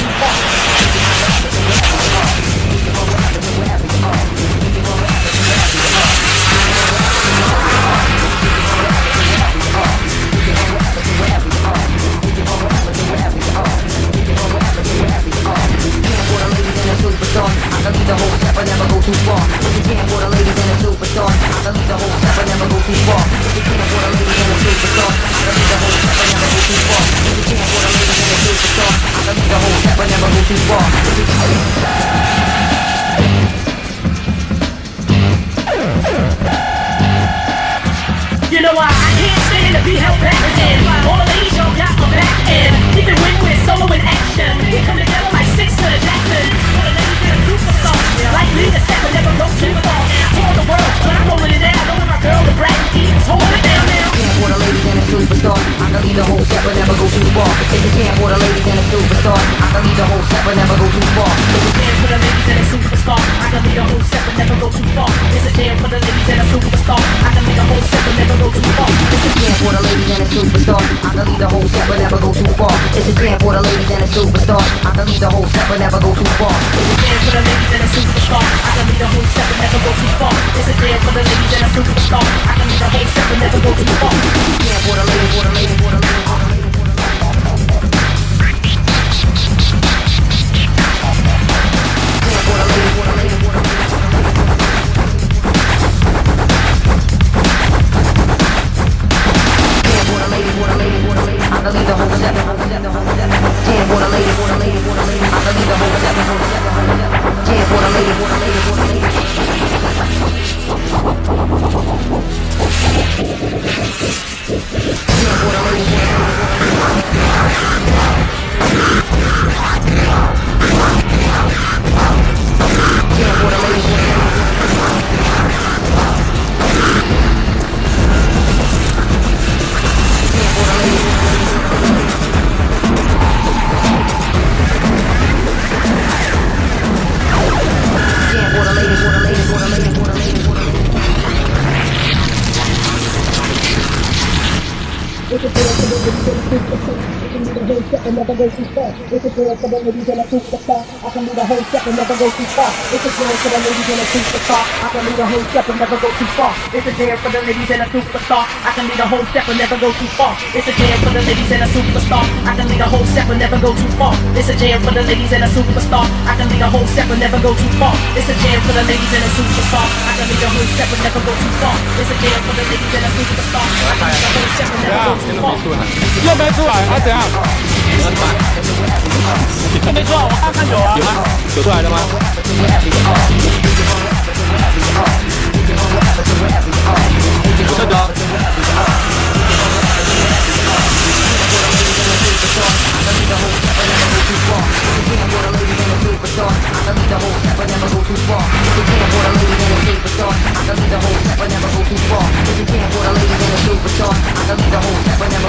for to again. All y'all got my back even when we're soloing action, we come together like Jackson. All the ladies and the superstar. I can lead the whole step but never go too far. It's a jam for the ladies and a superstar. I can lead a whole step and never go too far. It's a jam for the ladies and a superstar. I can lead a whole step and never go too far. It's a jam for the ladies and the superstar. I can lead the whole step but never go too far. It's a jam for the ladies and the superstar. I can lead the whole step but never go too far. It's a jam for the ladies and a superstar. I can lead a whole step and never go too far. It's a jam for the ladies and a superstar. I can lead a whole step and never go too far. Jam for the ladies, for the ladies, It's a jam for the ladies and a superstar. I can lead a whole step and never go too far. It's a jam for the ladies and a superstar. I can lead a whole step and never go too far. It's a jam for the ladies and a superstar. I can lead a whole step and never go too far. It's a jam for the ladies and a superstar. I can lead a whole step and never go too far. It's a jam for the ladies and a superstar. I can lead a whole step and never go too far. 又没出来，还怎样？有吗？还没出来，我看看有吗？有出来了吗？有等。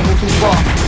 muito bom.